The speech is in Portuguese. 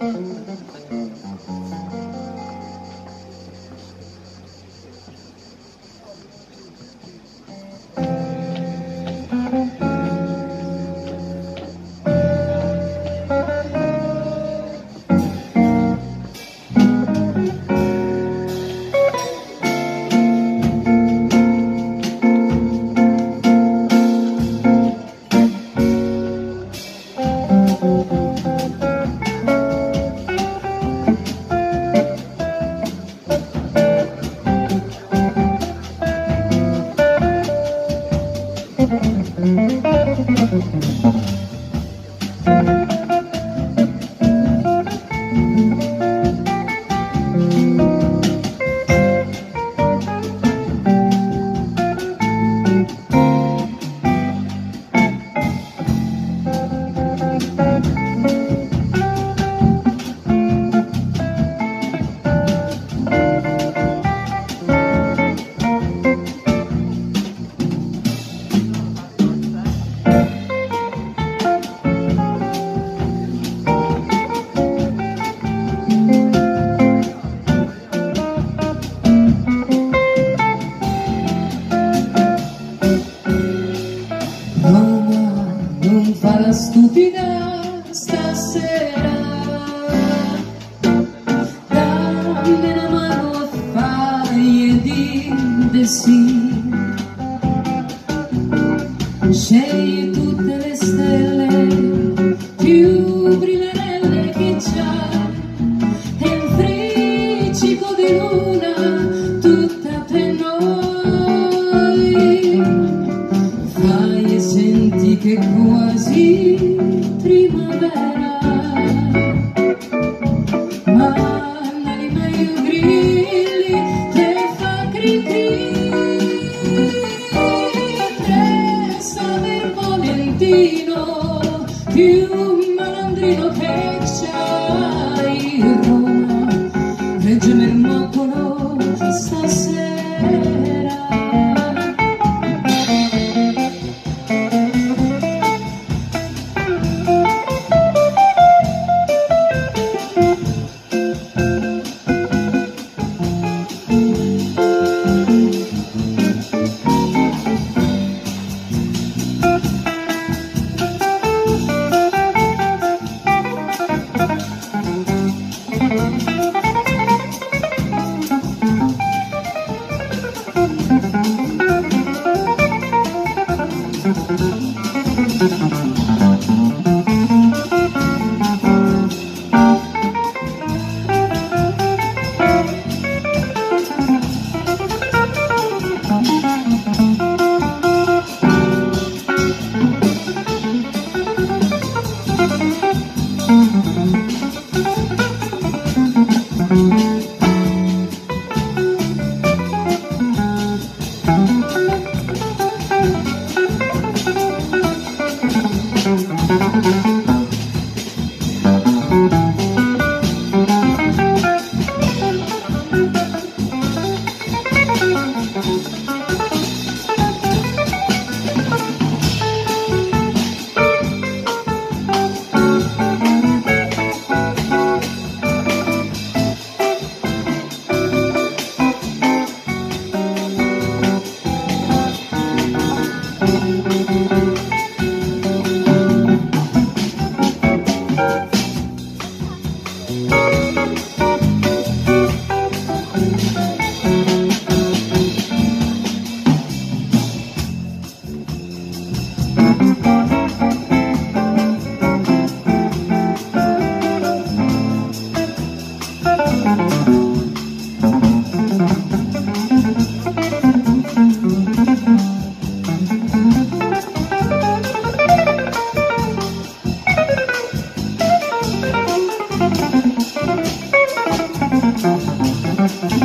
Thank you. thank you Ama, não Mamma, non farà será stasera Dammi la mano a fare e dire sì Scegli Russia. Música